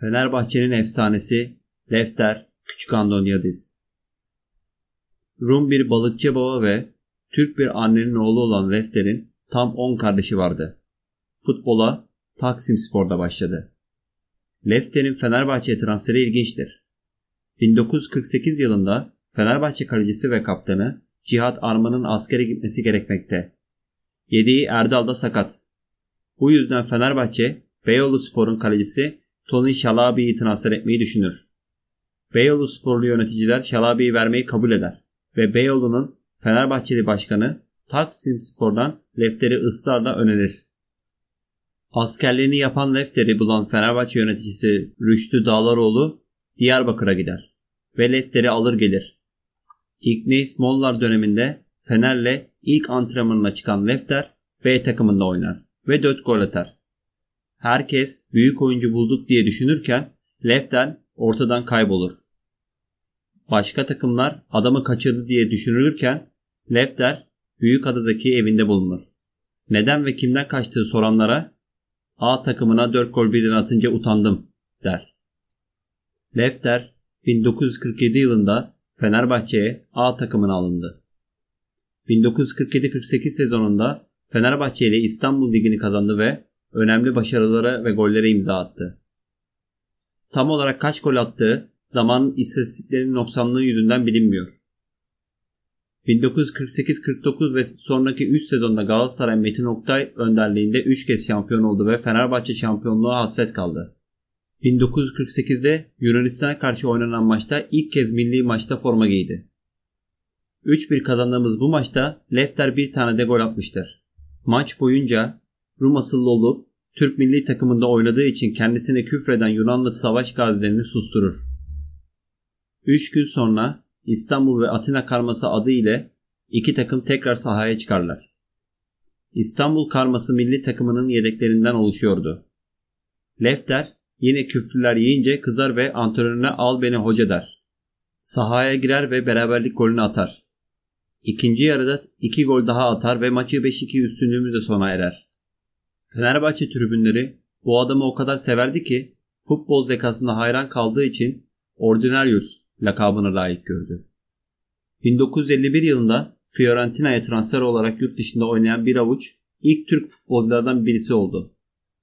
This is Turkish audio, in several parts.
Fenerbahçe'nin efsanesi Lefter Küçük Andonyadis. Rum bir balıkçı baba ve Türk bir annenin oğlu olan Lefter'in tam 10 kardeşi vardı. Futbola Taksim Spor'da başladı. Lefter'in Fenerbahçe transferi ilginçtir. 1948 yılında Fenerbahçe kalecisi ve kaptanı Cihat Arman'ın askere gitmesi gerekmekte. Yediği Erdal'da sakat. Bu yüzden Fenerbahçe Beyoğlu Spor'un kalecisi Tony Şalabi'yi transfer etmeyi düşünür. Beyoğlu sporlu yöneticiler Şalabi'yi vermeyi kabul eder ve Beyoğlu'nun Fenerbahçeli başkanı Taksim Spor'dan Lefter'i ısrarla önerir. Askerliğini yapan Lefter'i bulan Fenerbahçe yöneticisi Rüştü Dağlaroğlu Diyarbakır'a gider ve Lefter'i alır gelir. İgneis Mollar döneminde Fener'le ilk antrenmanına çıkan Lefter B takımında oynar ve 4 gol atar. Herkes büyük oyuncu bulduk diye düşünürken Lefter ortadan kaybolur. Başka takımlar adamı kaçırdı diye düşünülürken Lefter büyük adadaki evinde bulunur. Neden ve kimden kaçtığı soranlara A takımına 4 gol birden atınca utandım der. Lefter 1947 yılında Fenerbahçe'ye A takımına alındı. 1947-48 sezonunda Fenerbahçe ile İstanbul Ligi'ni kazandı ve önemli başarılara ve gollere imza attı. Tam olarak kaç gol attığı zamanın istatistiklerinin noksanlığı yüzünden bilinmiyor. 1948-49 ve sonraki 3 sezonda Galatasaray Metin Oktay önderliğinde 3 kez şampiyon oldu ve Fenerbahçe şampiyonluğa hasret kaldı. 1948'de Yunanistan'a karşı oynanan maçta ilk kez milli maçta forma giydi. 3-1 kazandığımız bu maçta Lefter bir tane de gol atmıştır. Maç boyunca Rum asıllı olup Türk milli takımında oynadığı için kendisine küfreden Yunanlı savaş gazilerini susturur. 3 gün sonra İstanbul ve Atina karması adı ile iki takım tekrar sahaya çıkarlar. İstanbul karması milli takımının yedeklerinden oluşuyordu. Lefter yine küfürler yiyince kızar ve antrenörüne al beni hoca der. Sahaya girer ve beraberlik golünü atar. İkinci yarıda iki gol daha atar ve maçı 5-2 üstünlüğümüzle sona erer. Fenerbahçe tribünleri bu adamı o kadar severdi ki futbol zekasına hayran kaldığı için Ordinarius lakabını layık gördü. 1951 yılında Fiorentina'ya transfer olarak yurt dışında oynayan bir avuç ilk Türk futbolculardan birisi oldu.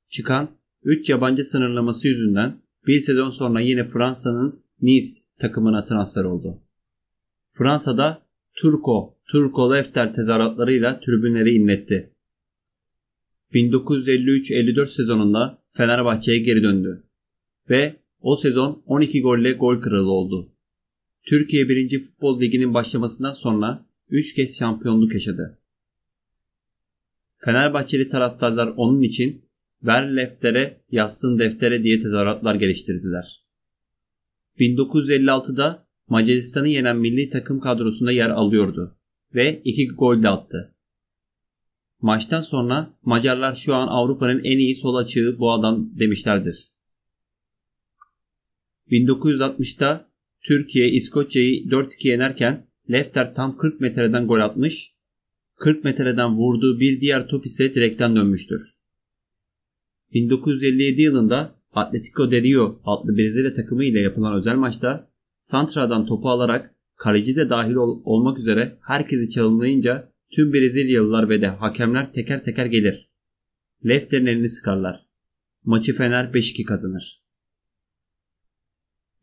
Çıkan 3 yabancı sınırlaması yüzünden bir sezon sonra yine Fransa'nın Nice takımına transfer oldu. Fransa'da Turco, Turco Lefter tezahüratlarıyla tribünleri inletti. 1953-54 sezonunda Fenerbahçe'ye geri döndü ve o sezon 12 golle gol kralı oldu. Türkiye 1. Futbol Ligi'nin başlamasından sonra 3 kez şampiyonluk yaşadı. Fenerbahçeli taraftarlar onun için ver leftere yazsın deftere diye tezahüratlar geliştirdiler. 1956'da Macaristan'ı yenen milli takım kadrosunda yer alıyordu ve 2 gol de attı. Maçtan sonra Macarlar şu an Avrupa'nın en iyi sol açığı bu adam demişlerdir. 1960'ta Türkiye İskoçya'yı 4-2 yenerken Lefter tam 40 metreden gol atmış, 40 metreden vurduğu bir diğer top ise direkten dönmüştür. 1957 yılında Atletico de Rio adlı Brezilya takımı ile yapılan özel maçta Santra'dan topu alarak kaleci de dahil ol- olmak üzere herkesi çalımlayınca tüm Brezilyalılar ve de hakemler teker teker gelir. Lefter'in elini sıkarlar. Maçı Fener 5-2 kazanır.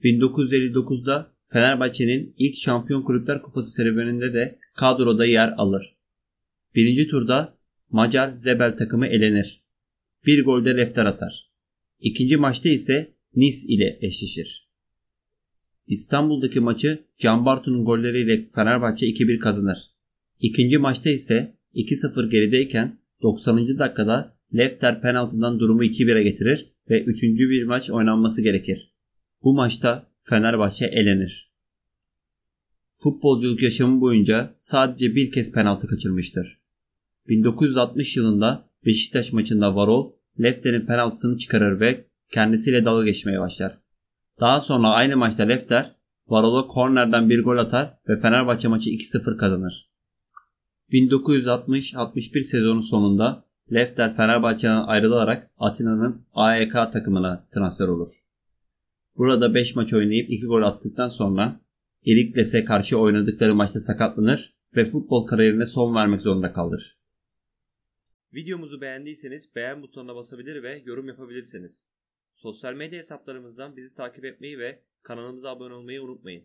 1959'da Fenerbahçe'nin ilk Şampiyon Kulüpler Kupası serüveninde de kadroda yer alır. Birinci turda Macar Zebel takımı elenir. Bir golde Lefter atar. İkinci maçta ise Nice ile eşleşir. İstanbul'daki maçı Can Bartu'nun golleriyle Fenerbahçe 2-1 kazanır. İkinci maçta ise 2-0 gerideyken 90. dakikada Lefter penaltıdan durumu 2-1'e getirir ve üçüncü bir maç oynanması gerekir. Bu maçta Fenerbahçe elenir. Futbolculuk yaşamı boyunca sadece bir kez penaltı kaçırmıştır. 1960 yılında Beşiktaş maçında Varol Lefter'in penaltısını çıkarır ve kendisiyle dalga geçmeye başlar. Daha sonra aynı maçta Lefter Varol'a kornerden bir gol atar ve Fenerbahçe maçı 2-0 kazanır. 1960-61 sezonu sonunda Lefter Fenerbahçe'den ayrılarak Atina'nın AEK takımına transfer olur. Burada 5 maç oynayıp 2 gol attıktan sonra Helikles'e karşı oynadıkları maçta sakatlanır ve futbol kariyerine son vermek zorunda kalır. Videomuzu beğendiyseniz beğen butonuna basabilir ve yorum yapabilirsiniz. Sosyal medya hesaplarımızdan bizi takip etmeyi ve kanalımıza abone olmayı unutmayın.